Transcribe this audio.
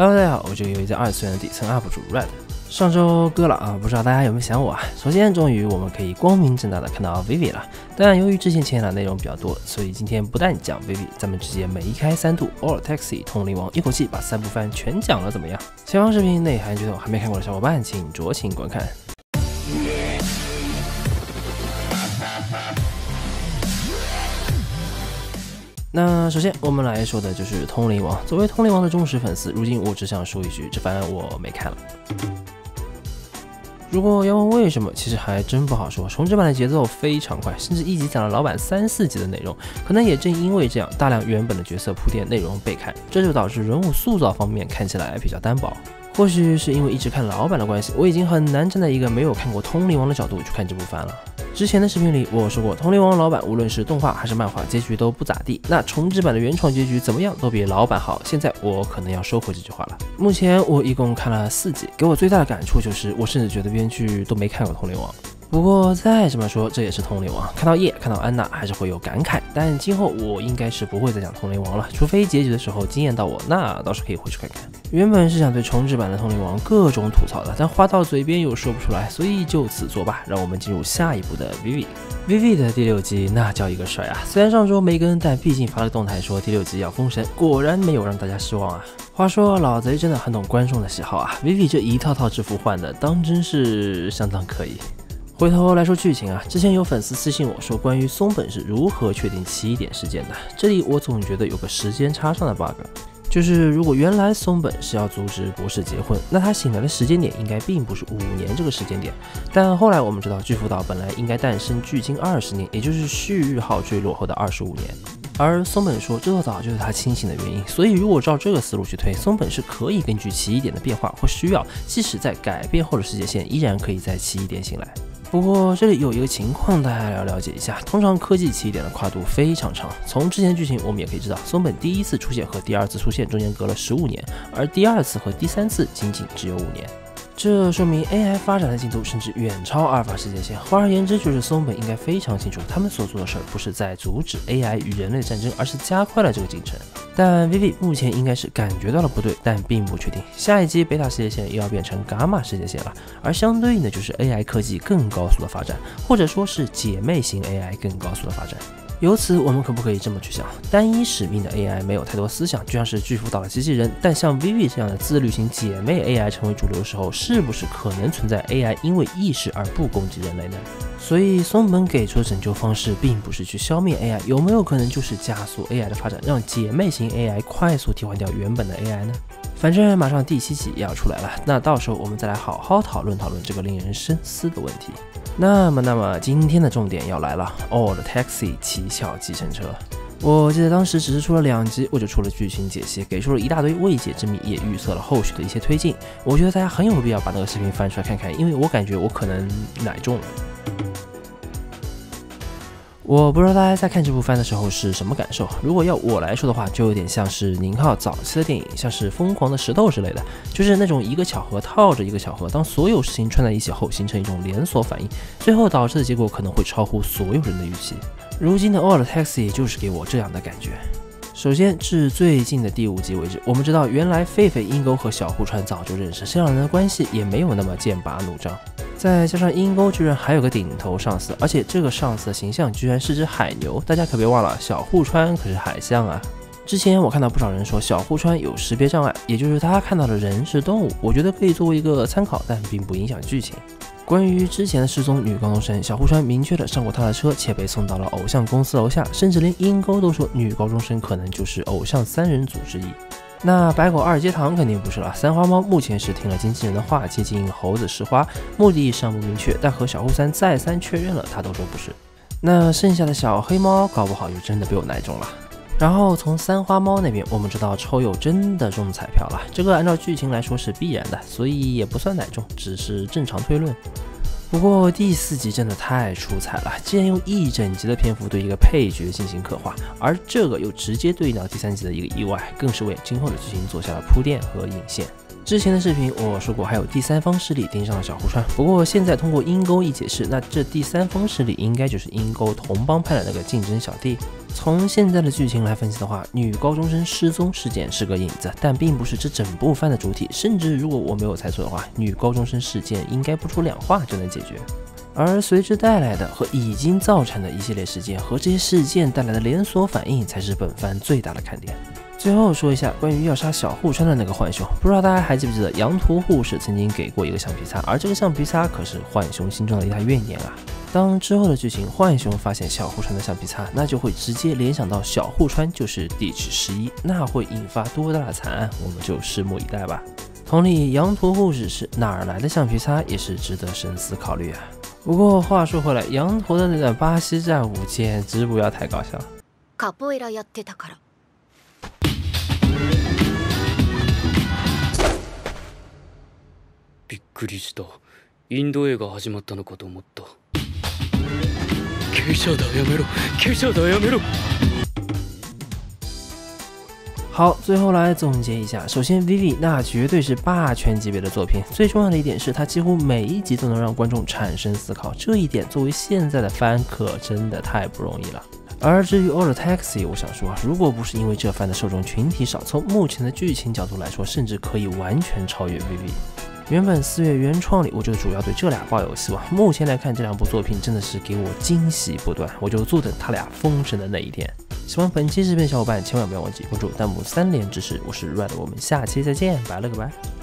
Hello，大家好，我是游戏在二次元的底层 UP 主 Red。上周割了啊，不知道大家有没有想我啊？首先，终于我们可以光明正大的看到 Vivi 了。但由于之前前两内容比较多，所以今天不但讲 Vivi，咱们直接梅开三度 All Taxi 通灵王，一口气把三部番全讲了，怎么样？前方视频内涵剧透，还没看过的小伙伴请酌情观看。那首先我们来说的就是《通灵王》。作为《通灵王》的忠实粉丝，如今我只想说一句：这番我没看了。如果要问为什么，其实还真不好说。重置版的节奏非常快，甚至一集讲了老版三四集的内容。可能也正因为这样，大量原本的角色铺垫内容被砍，这就导致人物塑造方面看起来比较单薄。或许是因为一直看老版的关系，我已经很难站在一个没有看过《通灵王》的角度去看这部番了。之前的视频里我说过，《通灵王》老版无论是动画还是漫画结局都不咋地，那重制版的原创结局怎么样都比老版好。现在我可能要收回这句话了。目前我一共看了四集，给我最大的感触就是，我甚至觉得编剧都没看过《通灵王》。不过再怎么说，这也是通灵王。看到叶，看到安娜，还是会有感慨。但今后我应该是不会再讲通灵王了，除非结局的时候惊艳到我，那倒是可以回去看看。原本是想对重置版的通灵王各种吐槽的，但话到嘴边又说不出来，所以就此作罢。让我们进入下一步的 Vivi。Vivi 的第六集那叫一个帅啊！虽然上周没更，但毕竟发了动态说第六集要封神，果然没有让大家失望啊。话说老贼真的很懂观众的喜好啊，Vivi 这一套套制服换的当真是相当可以。回头来说剧情啊，之前有粉丝私信我说，关于松本是如何确定起点事件的。这里我总觉得有个时间差上的 bug，就是如果原来松本是要阻止博士结婚，那他醒来的时间点应该并不是五年这个时间点。但后来我们知道，巨福岛本来应该诞生距今二十年，也就是旭日号坠落后的二十五年。而松本说，这座岛就是他清醒的原因。所以如果照这个思路去推，松本是可以根据起点的变化或需要，即使在改变后的世界线，依然可以在起点醒来。不过这里有一个情况，大家要了解一下。通常科技起点的跨度非常长，从之前剧情我们也可以知道，松本第一次出现和第二次出现中间隔了十五年，而第二次和第三次仅仅只有五年。这说明 AI 发展的进度甚至远超阿尔法世界线。换而言之，就是松本应该非常清楚，他们所做的事儿不是在阻止 AI 与人类战争，而是加快了这个进程。但 Vivi 目前应该是感觉到了不对，但并不确定。下一集贝塔世界线又要变成伽马世界线了，而相对应的就是 AI 科技更高速的发展，或者说是姐妹型 AI 更高速的发展。由此，我们可不可以这么去想：单一使命的 AI 没有太多思想，就像是巨幅岛的机器人；但像 Vivi 这样的自律型姐妹 AI 成为主流时候，是不是可能存在 AI 因为意识而不攻击人类呢？所以松本给出的拯救方式并不是去消灭 AI，有没有可能就是加速 AI 的发展，让姐妹型 AI 快速替换掉原本的 AI 呢？反正马上第七集也要出来了，那到时候我们再来好好讨论讨论这个令人深思的问题。那么，那么今天的重点要来了，《Old Taxi》奇巧计程车。我记得当时只是出了两集，我就出了剧情解析，给出了一大堆未解之谜，也预测了后续的一些推进。我觉得大家很有必要把那个视频翻出来看看，因为我感觉我可能奶中了。我不知道大家在看这部番的时候是什么感受。如果要我来说的话，就有点像是宁浩早期的电影，像是《疯狂的石头》之类的，就是那种一个巧合套着一个巧合，当所有事情串在一起后，形成一种连锁反应，最后导致的结果可能会超乎所有人的预期。如今的《Old Taxi》就是给我这样的感觉。首先，至最近的第五集为止，我们知道原来狒狒、鹰钩和小户川早就认识，这两人的关系也没有那么剑拔弩张。再加上鹰钩居然还有个顶头上司，而且这个上司的形象居然是只海牛，大家可别忘了，小户川可是海象啊。之前我看到不少人说小户川有识别障碍，也就是他看到的人是动物，我觉得可以作为一个参考，但并不影响剧情。关于之前的失踪女高中生，小户川明确的上过她的车，且被送到了偶像公司楼下，甚至连鹰钩都说女高中生可能就是偶像三人组之一。那白狗二阶堂肯定不是了。三花猫目前是听了经纪人的话接近猴子石花，目的尚不明确，但和小户三再三确认了，他都说不是。那剩下的小黑猫搞不好就真的被我奶中了。然后从三花猫那边，我们知道抽友真的中彩票了，这个按照剧情来说是必然的，所以也不算奶中，只是正常推论。不过第四集真的太出彩了，竟然用一整集的篇幅对一个配角进行刻画，而这个又直接对应到第三集的一个意外，更是为今后的剧情做下了铺垫和引线。之前的视频我说过，还有第三方势力盯上了小户川。不过现在通过阴沟一解释，那这第三方势力应该就是阴沟同帮派的那个竞争小弟。从现在的剧情来分析的话，女高中生失踪事件是个引子，但并不是这整部番的主体。甚至如果我没有猜错的话，女高中生事件应该不出两话就能解决。而随之带来的和已经造成的一系列事件和这些事件带来的连锁反应，才是本番最大的看点。最后说一下关于要杀小户川的那个浣熊，不知道大家还记不记得羊驼护士曾经给过一个橡皮擦，而这个橡皮擦可是浣熊心中的一大怨念啊。当之后的剧情浣熊发现小户川的橡皮擦，那就会直接联想到小户川就是地址十一，那会引发多大的惨案，我们就拭目以待吧。同理，羊驼护士是哪儿来的橡皮擦，也是值得深思考虑啊。不过话说回来，羊驼的那段巴西战舞简直不要太搞笑了。くりしたインド映画始まったのかと思ったケシャだやめろケシャだやめろ好，最后来总结一下。首先，Vivi 那绝对是霸权级别的作品。最重要的一点是，它几乎每一集都能让观众产生思考。这一点作为现在的番，可真的太不容易了。而至于《Old Taxi》，我想说，如果不是因为这番的受众群体少，从目前的剧情角度来说，甚至可以完全超越 Vivi。 原本四月原创里，我就主要对这俩抱有希望。目前来看，这两部作品真的是给我惊喜不断，我就坐等他俩封神的那一天。喜欢本期视频的小伙伴，千万不要忘记关注弹幕三连支持。我是 Red，我们下期再见，拜了个拜。